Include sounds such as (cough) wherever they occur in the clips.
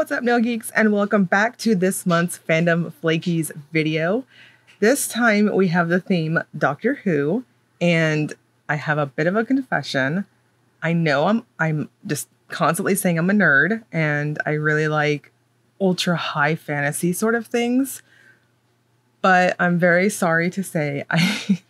What's up, Nail Geeks, and welcome back to this month's Fandom Flakies video. This time we have the theme Doctor Who, and I have a bit of a confession. I know I'm I'm just constantly saying I'm a nerd, and I really like ultra high fantasy sort of things. But I'm very sorry to say (laughs) I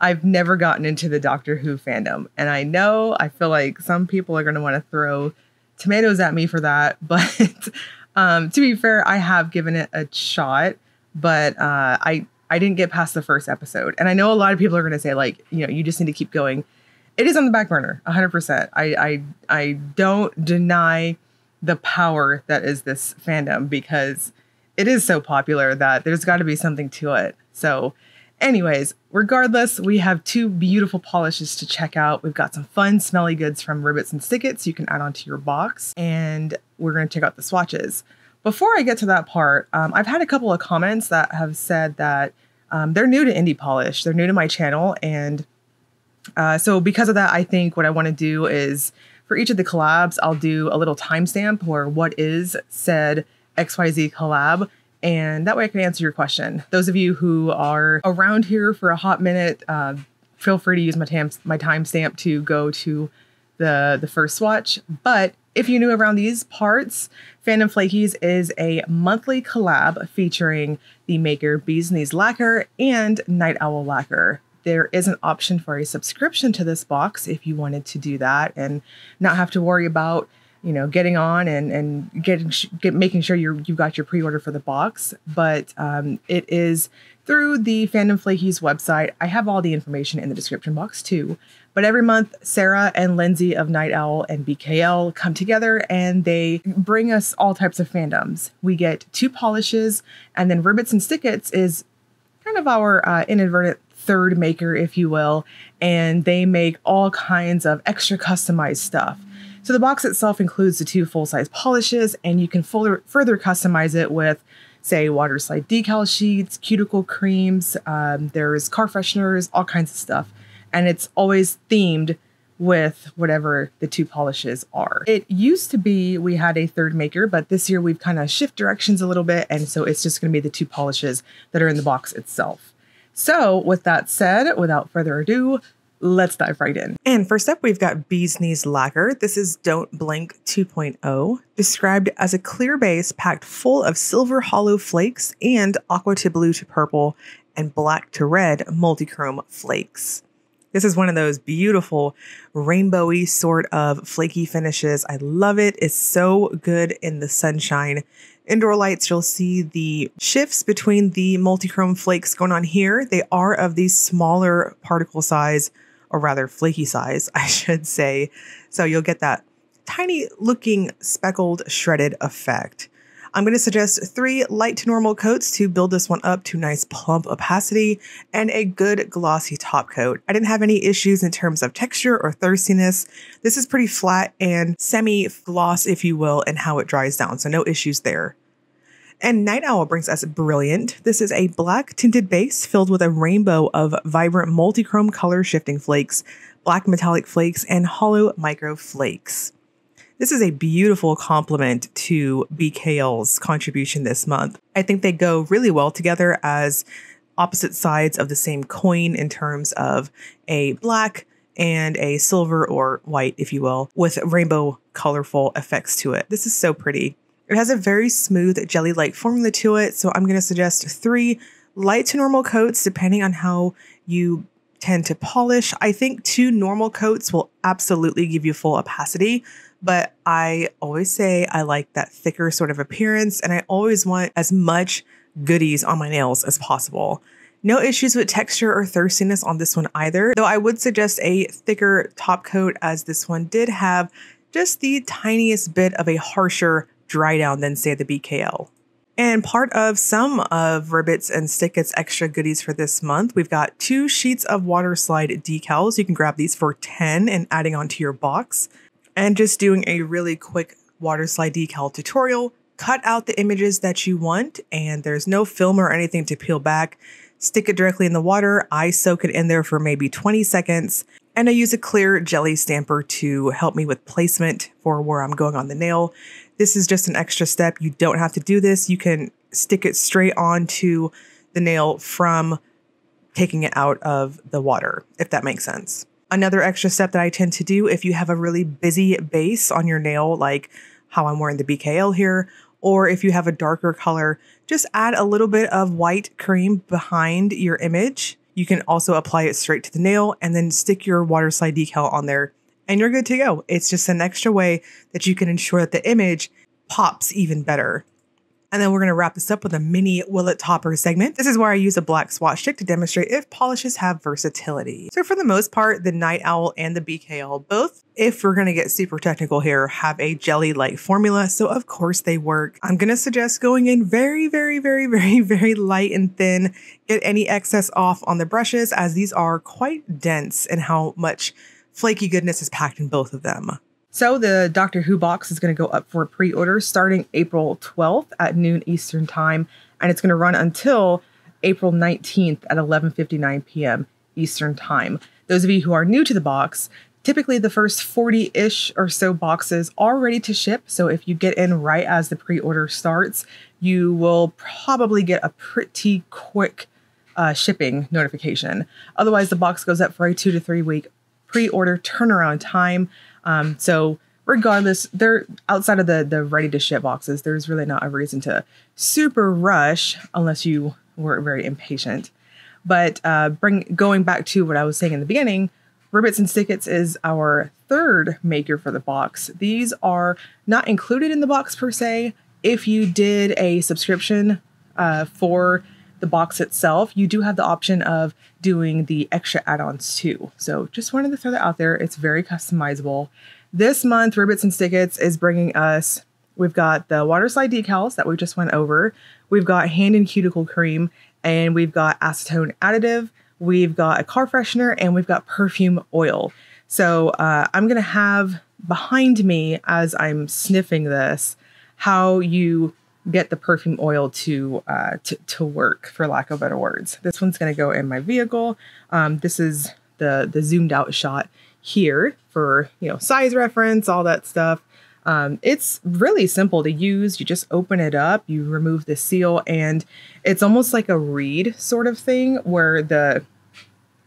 I've never gotten into the Doctor Who fandom. And I know I feel like some people are gonna want to throw tomatoes at me for that. (laughs) But um, to be fair, I have given it a shot, but uh, I I didn't get past the first episode. And I know a lot of people are going to say like, you know, you just need to keep going. It is on the back burner, 100%. I I I don't deny the power that is this fandom because it is so popular that there's got to be something to it. So Anyways, regardless, we have two beautiful polishes to check out. We've got some fun, smelly goods from Ribbit's and Stickits you can add onto your box, and we're going to check out the swatches. Before I get to that part, um, I've had a couple of comments that have said that um, they're new to Indie Polish. They're new to my channel, and uh, so because of that, I think what I want to do is for each of the collabs, I'll do a little timestamp or what is said XYZ collab and that way I can answer your question. Those of you who are around here for a hot minute, uh, feel free to use my tam- my timestamp to go to the the first swatch. But if you're new around these parts, Fandom Flakies is a monthly collab featuring the maker Bees Knees Lacquer and Night Owl Lacquer. There is an option for a subscription to this box if you wanted to do that and not have to worry about you know, getting on and and getting get making sure you you've got your pre-order for the box. But um, it is through the Fandom Flakies website. I have all the information in the description box too. But every month, Sarah and Lindsay of Night Owl and BKL come together and they bring us all types of fandoms. We get two polishes, and then Ribbit's and Stickits is kind of our uh, inadvertent third maker, if you will, and they make all kinds of extra customized stuff. So the box itself includes the two full-size polishes, and you can fuller, further customize it with, say, water slide decal sheets, cuticle creams, um, there's car fresheners, all kinds of stuff. And it's always themed with whatever the two polishes are. It used to be we had a third maker, but this year we've kind of shift directions a little bit, and so it's just going to be the two polishes that are in the box itself. So, with that said, without further ado, let's dive right in. And first up, we've got Bees Knees Lacquer. This is Don't Blink 2.0, described as a clear base packed full of silver hollow flakes and aqua to blue to purple and black to red multichrome flakes. This is one of those beautiful rainbowy sort of flaky finishes. I love it. It's so good in the sunshine. Indoor lights, you'll see the shifts between the multichrome flakes going on here. They are of these smaller particle size or rather flaky size, (laughs) I should say. So you'll get that tiny looking speckled shredded effect. I'm going to suggest three light to normal coats to build this one up to nice plump opacity and a good glossy top coat. I didn't have any issues in terms of texture or thirstiness. This is pretty flat and semi gloss, if you will, in how it dries down. So no issues there. And Night Owl brings us Brilliant. This is a black tinted base filled with a rainbow of vibrant multichrome color shifting flakes, black metallic flakes, and hollow micro flakes. This is a beautiful complement to BKL's contribution this month. I think they go really well together as opposite sides of the same coin in terms of a black and a silver or white, if you will, with rainbow colorful effects to it. This is so pretty. It has a very smooth jelly-like formula to it, so I'm going to suggest three light to normal coats depending on how you tend to polish. I think two normal coats will absolutely give you full opacity, but I always say I like that thicker sort of appearance and I always want as much goodies on my nails as possible. No issues with texture or thirstiness on this one either, though I would suggest a thicker top coat as this one did have just the tiniest bit of a harsher dry down than say the BKL. And part of some of Ribbit's and Stickits extra goodies for this month, we've got two sheets of water slide decals. You can grab these for 10 and adding onto your box. And just doing a really quick water slide decal tutorial. Cut out the images that you want, and there's no film or anything to peel back. Stick it directly in the water. I soak it in there for maybe 20 seconds. And I use a clear jelly stamper to help me with placement for where I'm going on the nail. This is just an extra step. You don't have to do this. You can stick it straight onto the nail from taking it out of the water, if that makes sense. Another extra step that I tend to do if you have a really busy base on your nail, like how I'm wearing the BKL here, or if you have a darker color, just add a little bit of white cream behind your image. You can also apply it straight to the nail and then stick your water slide decal on there and you're good to go. It's just an extra way that you can ensure that the image pops even better. And then we're going to wrap this up with a mini Will It Topper segment. This is where I use a black swatch stick to demonstrate if polishes have versatility. So for the most part, the Night Owl and the BKL both, if we're going to get super technical here, have a jelly-like formula. So of course they work. I'm going to suggest going in very, very, very, (laughs) very, very light and thin. Get any excess off on the brushes as these are quite dense in how much flaky goodness is packed in both of them. So the Doctor Who box is going to go up for pre-order starting April 12th at noon Eastern Time, and it's going to run until April 19th at 11:59 p.m. Eastern Time. Those of you who are new to the box, typically the first 40-ish or so boxes are ready to ship. So if you get in right as the pre-order starts, you will probably get a pretty quick uh, shipping notification. Otherwise, the box goes up for a two to three week pre-order turnaround time. Um, so regardless, they're outside of the the ready to ship boxes. There's really not a reason to super rush unless you were very impatient. But uh, bring going back to what I was saying in the beginning, Ribbit's and Stickits is our third maker for the box. These are not included in the box per se. If you did a subscription uh, for the box itself, you do have the option of doing the extra add-ons too. So just wanted to throw that out there. It's very customizable. This month, Ribbit's and Stickits is bringing us, we've got the water slide decals that we just went over. We've got hand and cuticle cream and we've got acetone additive. We've got a car freshener and we've got perfume oil. So uh, I'm to have behind me as I'm sniffing this, how you get the perfume oil to, uh, to, to work, for lack of better words. This one's going to go in my vehicle. Um, this is the, the zoomed out shot here for, you know, size reference, all that stuff. Um, it's really simple to use. You just open it up, you remove the seal, and it's almost like a reed sort of thing where the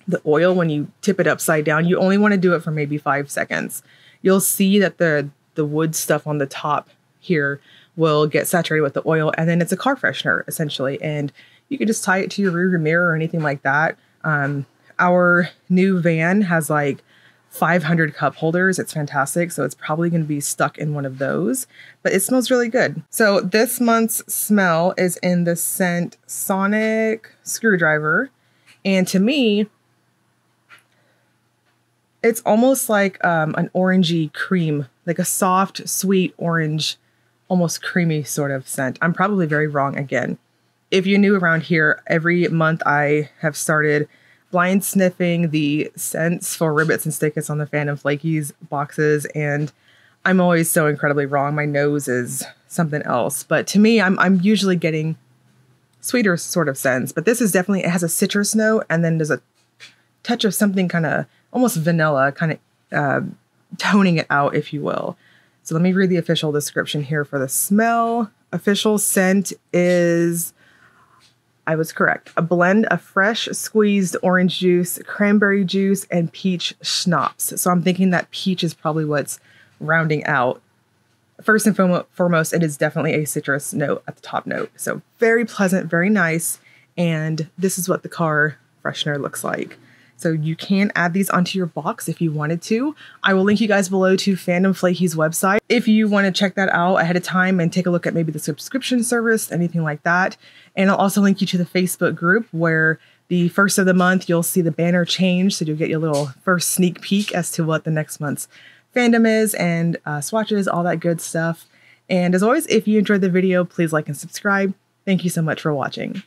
the oil, when you tip it upside down, you only want to do it for maybe five seconds. You'll see that the the wood stuff on the top here will get saturated with the oil, and then it's a car freshener essentially. And you can just tie it to your rear mirror or anything like that. Um, our new van has like 500 cup holders. It's fantastic. So it's probably going to be stuck in one of those, but it smells really good. So this month's smell is in the scent Sonic Screwdriver. And to me, it's almost like um, an orangey cream, like a soft, sweet orange almost creamy sort of scent. I'm probably very wrong again. If you're new around here, every month I have started blind sniffing the scents for ribbit's and stickits on the Fandom Flakies boxes, and I'm always so incredibly wrong. My nose is something else. But to me, I'm I'm usually getting sweeter sort of scents. But this is definitely it has a citrus note, and then there's a touch of something kind of almost vanilla, kind of uh, toning it out, if you will. So let me read the official description here for the smell. Official scent is, I was correct, a blend of fresh squeezed orange juice, cranberry juice, and peach schnapps. So I'm thinking that peach is probably what's rounding out. First and foremost, it is definitely a citrus note at the top note. So very pleasant, very nice. And this is what the car freshener looks like. So you can add these onto your box if you wanted to. I will link you guys below to Fandom Flaky's website if you want to check that out ahead of time and take a look at maybe the subscription service, anything like that. And I'll also link you to the Facebook group where the first of the month you'll see the banner change. So you'll get your little first sneak peek as to what the next month's fandom is and uh, swatches, all that good stuff. And as always, if you enjoyed the video, please like and subscribe. Thank you so much for watching.